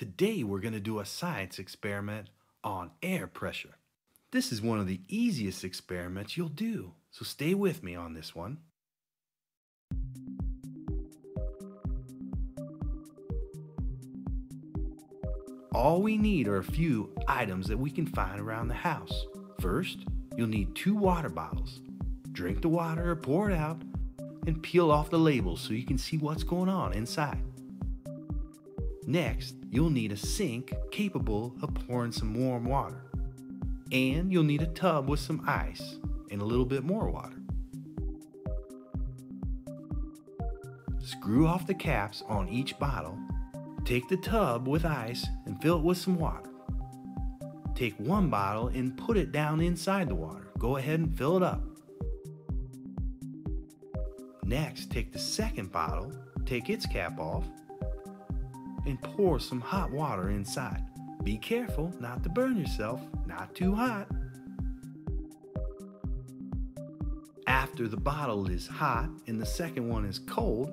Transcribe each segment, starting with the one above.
Today we're going to do a science experiment on air pressure. This is one of the easiest experiments you'll do, so stay with me on this one. All we need are a few items that we can find around the house. First, you'll need two water bottles. Drink the water or pour it out and peel off the labels so you can see what's going on inside. Next, you'll need a sink capable of pouring some warm water. And you'll need a tub with some ice and a little bit more water. Screw off the caps on each bottle. Take the tub with ice and fill it with some water. Take one bottle and put it down inside the water. Go ahead and fill it up. Next, take the second bottle, take its cap off, and pour some hot water inside. Be careful not to burn yourself, not too hot. After the bottle is hot and the second one is cold,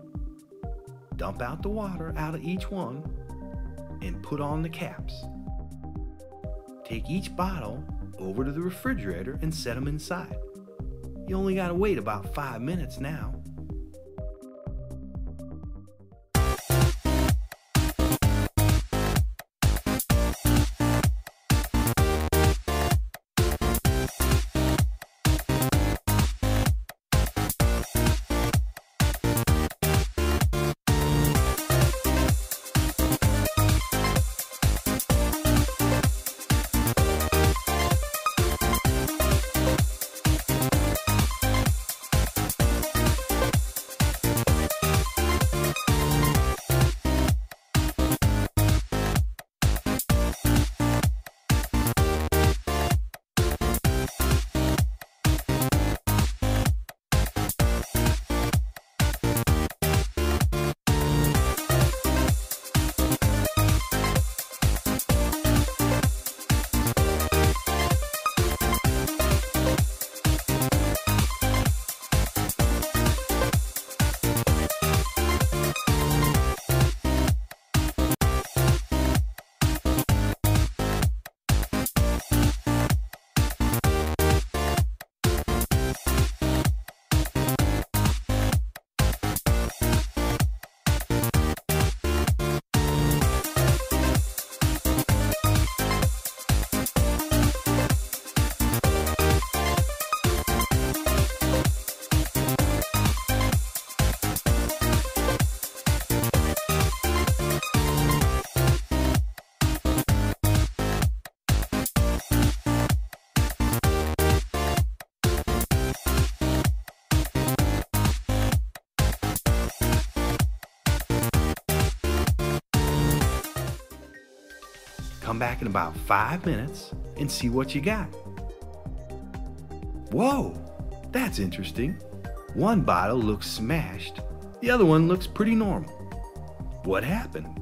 dump out the water out of each one and put on the caps. Take each bottle over to the refrigerator and set them inside. You only gotta wait about five minutes now. Come back in about five minutes and see what you got. Whoa, that's interesting. One bottle looks smashed, the other one looks pretty normal. What happened?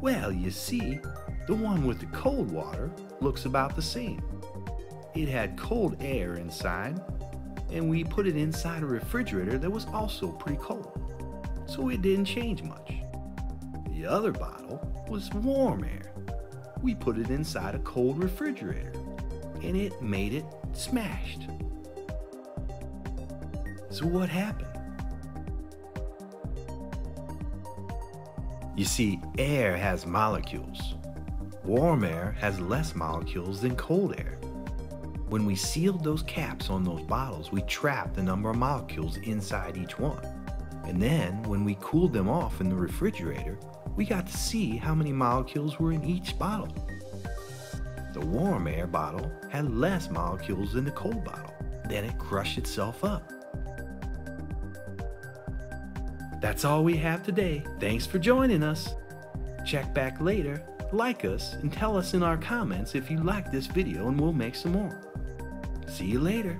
Well, you see, the one with the cold water looks about the same. It had cold air inside, and we put it inside a refrigerator that was also pretty cold, so it didn't change much. The other bottle was warm air. We put it inside a cold refrigerator, and it made it smashed. So what happened? You see, air has molecules. Warm air has less molecules than cold air. When we sealed those caps on those bottles, we trapped the number of molecules inside each one. And then, when we cooled them off in the refrigerator, we got to see how many molecules were in each bottle. The warm air bottle had less molecules than the cold bottle. Then it crushed itself up. That's all we have today. Thanks for joining us. Check back later, like us, and tell us in our comments if you like this video and we'll make some more. See you later.